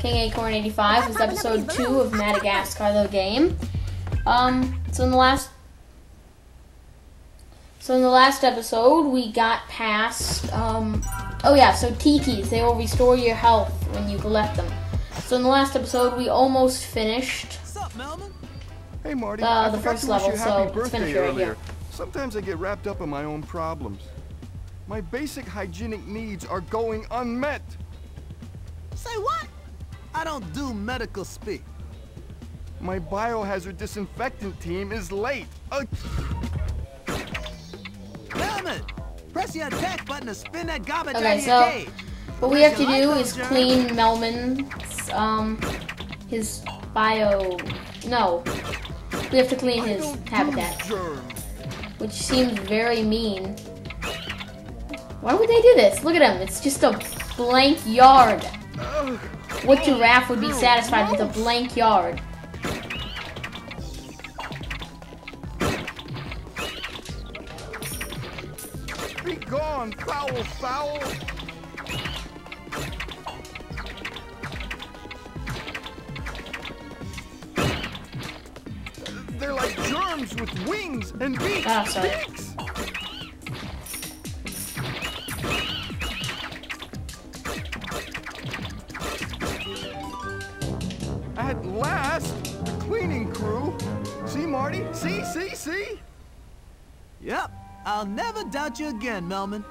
King Acorn 85. This is episode 2 of Madagascar, the game. Um, so in the last... So in the last episode, we got past, um... Oh yeah, so tikis, they will restore your health when you collect them. So in the last episode, we almost finished up, Hey Marty, Uh, the forgot first to wish level, you so happy let's birthday finish it right here. Sometimes I get wrapped up in my own problems. My basic hygienic needs are going unmet. Say what? I don't do medical speak. My biohazard disinfectant team is late. Uh, Melman, press your attack button to spin that garbage Okay, out so- your cage. What we have to do is clean Melman's, um, his bio... No. We have to clean his habitat, which seems very mean. Why would they do this? Look at him. It's just a blank yard. What giraffe would be satisfied with a blank yard? Be gone, foul, foul. They're like germs with wings and beaks. Ah, sorry. Beaks. You again, Melman.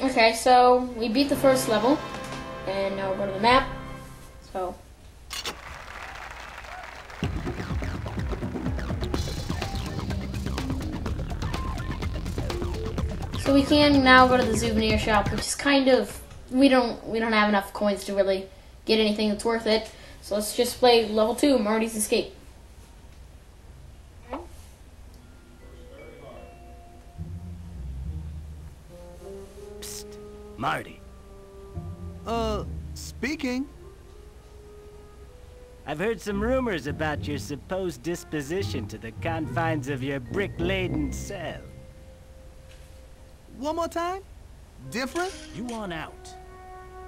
Okay, so we beat the first level, and now we're going to the map. So, so we can now go to the souvenir shop, which is kind of we don't we don't have enough coins to really get anything that's worth it. So let's just play level two, Marty's Escape. Marty. Uh, speaking. I've heard some rumors about your supposed disposition to the confines of your brick-laden cell. One more time? Different? You want out.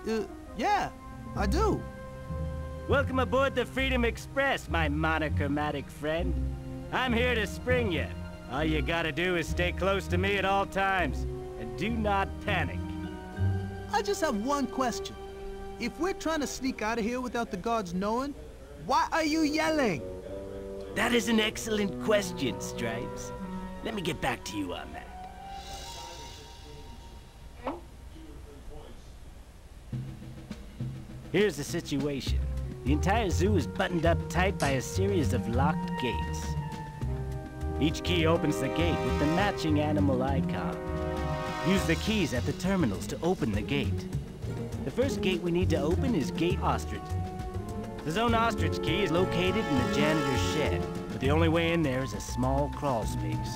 Uh, yeah, I do. Welcome aboard the Freedom Express, my monochromatic friend. I'm here to spring you. All you gotta do is stay close to me at all times, and do not panic. I just have one question. If we're trying to sneak out of here without the guards knowing, why are you yelling? That is an excellent question, Stripes. Let me get back to you on that. Here's the situation. The entire zoo is buttoned up tight by a series of locked gates. Each key opens the gate with the matching animal icon. Use the keys at the terminals to open the gate. The first gate we need to open is Gate Ostrich. The Zone Ostrich key is located in the janitor's shed, but the only way in there is a small crawl space.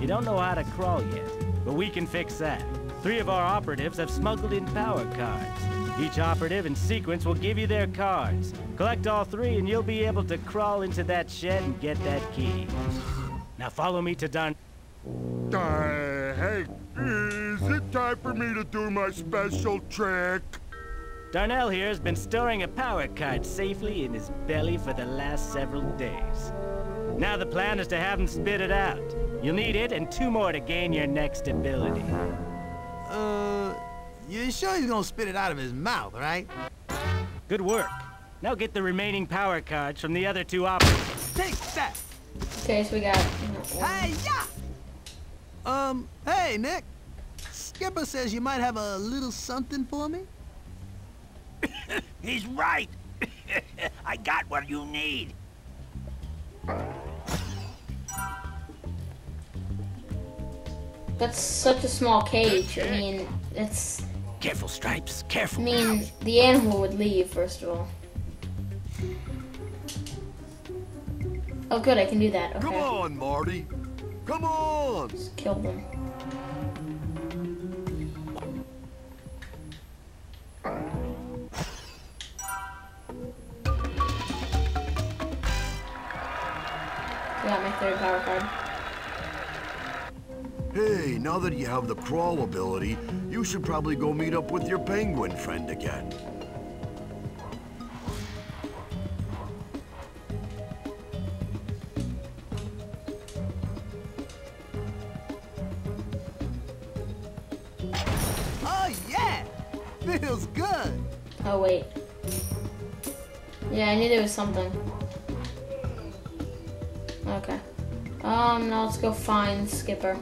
You don't know how to crawl yet, but we can fix that. Three of our operatives have smuggled in power cards. Each operative in sequence will give you their cards. Collect all three and you'll be able to crawl into that shed and get that key. Now follow me to Don... Uh, hey, is it time for me to do my special trick? Darnell here has been storing a power card safely in his belly for the last several days. Now the plan is to have him spit it out. You'll need it and two more to gain your next ability. Uh, you sure he's gonna spit it out of his mouth, right? Good work. Now get the remaining power cards from the other two operatives. Take that! Okay, so we got. Hey, yeah! Um, hey, Nick. Skipper says you might have a little something for me? He's right. I got what you need. That's such a small cage. I mean, it's. Careful, Stripes. Careful. I mean, the animal would leave first of all. Oh, good, I can do that. Okay. Come on, Marty. Come on. Just kill them. Got my third power card. Hey, now that you have the crawl ability, you should probably go meet up with your penguin friend again. Feels good. Oh wait. Yeah, I knew there was something. Okay. Um, now let's go find Skipper.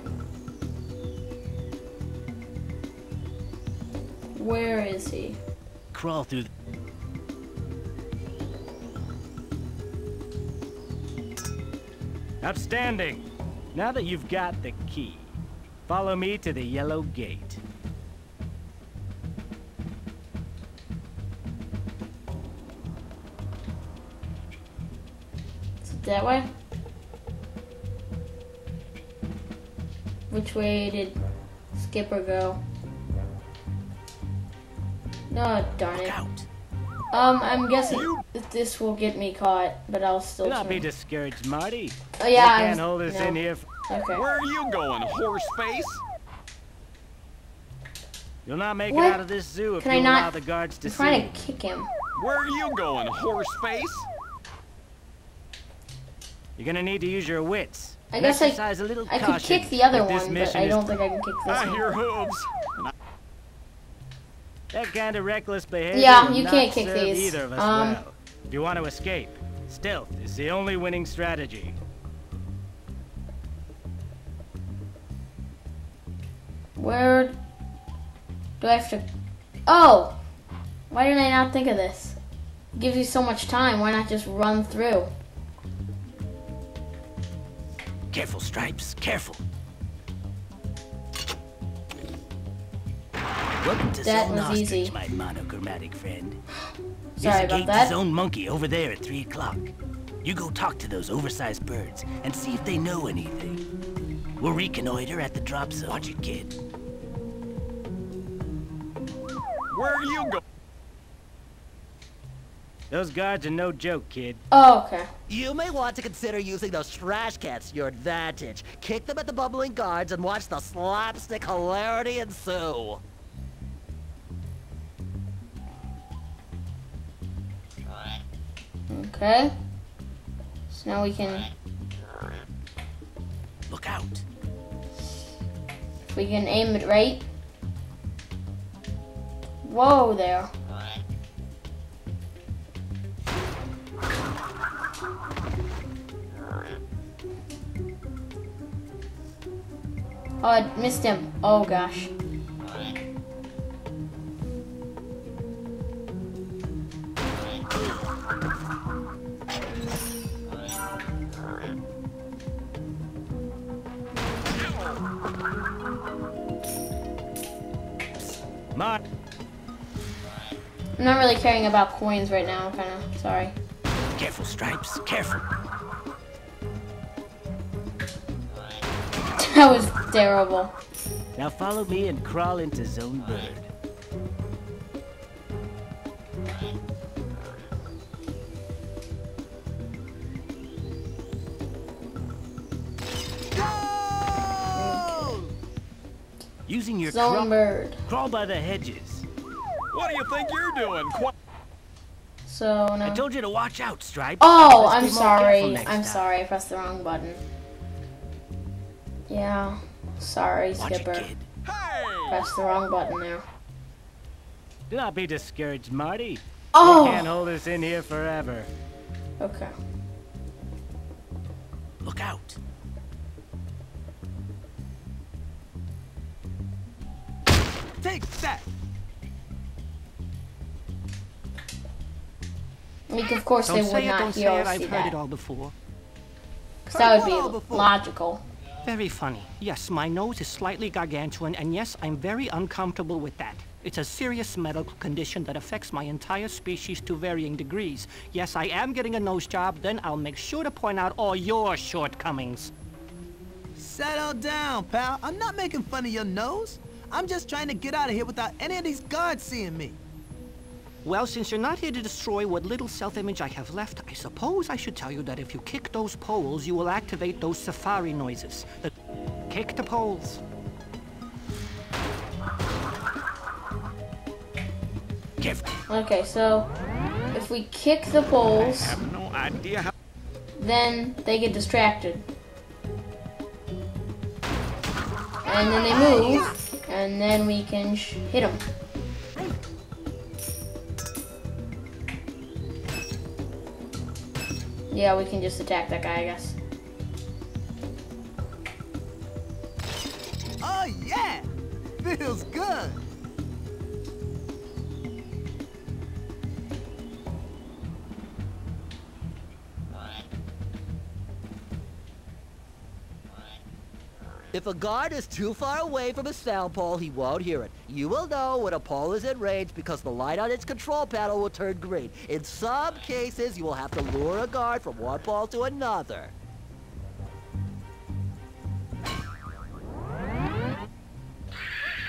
Where is he? Crawl through. Outstanding! Now that you've got the key, follow me to the yellow gate. That way? Which way did Skipper go? No, darn it. Out! Um, I'm guessing that this will get me caught, but I'll still Do not be discouraged, Marty. Oh yeah, I I can't was- hold this no. in here. Okay. Where are you going, horse face? You'll not make What? it out of this zoo if Can I you not- allow the guards to I'm see. trying to kick him. Where are you going, horse face? You're gonna need to use your wits. I guess I- exercise a little I could caution kick the other if one, but I don't think I can kick this I one. hear hooves. That kind of reckless behavior Yeah, you not can't kick serve these. either of us Um, well. If you want to escape, stealth is the only winning strategy. Where do I have to? Oh, why didn't I not think of this? It gives you so much time. Why not just run through? Careful, Stripes, careful. Welcome to That Zone was Ostrich, easy. my monochromatic friend. Sorry There's a about gate that. to Zone Monkey over there at 3 o'clock. You go talk to those oversized birds and see if they know anything. We'll reconnoiter at the drop zone. Watch it, kid. Where are you going? Those guards are no joke, kid. Oh, okay. You may want to consider using those trash cats to your advantage. Kick them at the bubbling guards and watch the slapstick hilarity ensue. Okay. So now we can, Look out. if we can aim it right. Whoa there. Oh, I missed him. Oh gosh. I'm not really caring about coins right now. Kind of sorry. careful, Stripes, careful. That was terrible. Now follow me and crawl into Zone Bird. Go! Using your Zone crawl, bird. crawl by the hedges. What do you think you're doing? Qu- So I told you to watch out, Stripe. Oh, Let's I'm sorry. I'm time. sorry. I pressed the wrong button. Yeah. Sorry, Watch Skipper. it, hey! Pressed the wrong button there. Do not be discouraged, Marty. Oh. We can't hold us in here forever. Okay. Look out. Take that! Like, of course, they would not hear or see that. all before. 'Cause that would Heard what all be before? logical. Very funny. Yes, my nose is slightly gargantuan, and yes, I'm very uncomfortable with that. It's a serious medical condition that affects my entire species to varying degrees. Yes, I am getting a nose job, then I'll make sure to point out all your shortcomings. Settle down, pal. I'm not making fun of your nose. I'm just trying to get out of here without any of these guards seeing me. Well, since you're not here to destroy what little self-image I have left, I suppose I should tell you that if you kick those poles, you will activate those safari noises. The Kick the poles. Careful. Okay, so if we kick the poles, no idea how. then they get distracted. And then they move, and then we can sh- hit them. Yeah, we can just attack that guy, I guess. Oh yeah! Feels good! If a guard is too far away from a sound pole, he won't hear it. You will know when a pole is in range because the light on its control panel will turn green. In some cases, you will have to lure a guard from one pole to another.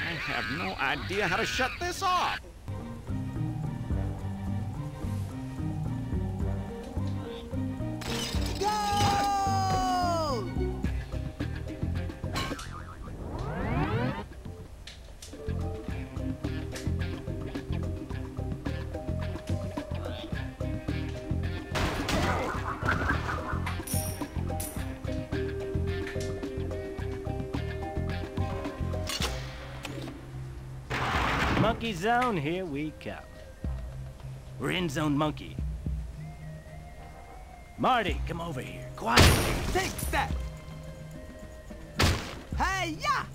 I have no idea how to shut this off. Monkey Zone, here we come. We're in Zone Monkey. Marty, come over here. Quietly. Take that! Hey, yeah!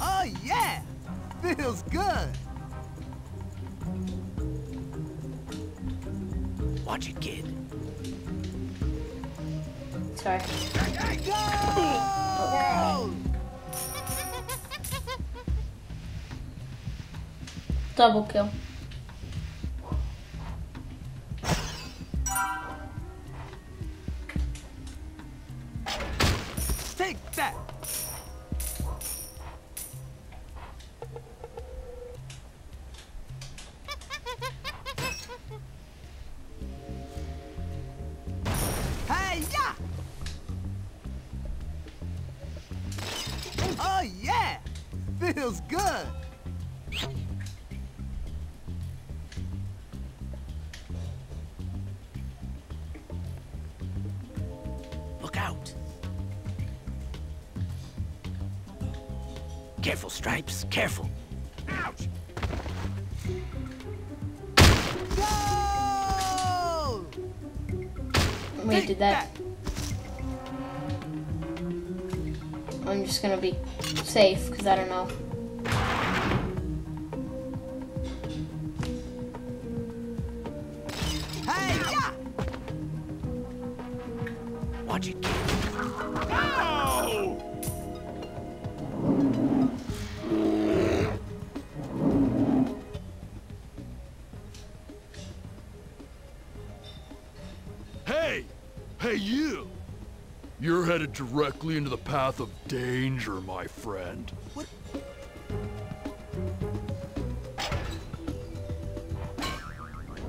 Oh yeah! Feels good! Watch it, kid. Sorry. Go! Double kill. Yeah! Feels good! Look out. Careful, Stripes. Careful. Ouch! Go! We did that. I'm just gonna be safe because I don't know. Hey, yeah! Watch it. No! Hey! Hey, you! You're headed directly into the path of danger, my friend.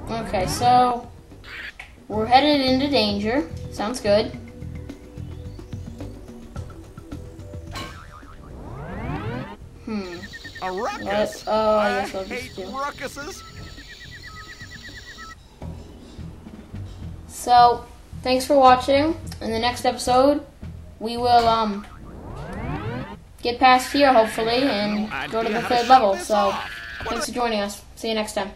Okay, so we're headed into danger. Sounds good. Hmm. A ruckus? What? Oh, I I guess I'll just hate do. ruckuses. So, thanks for watching. In the next episode, we will um get past here hopefully and go to the third level. So, thanks for joining us. See you next time.